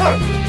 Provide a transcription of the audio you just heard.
Huh.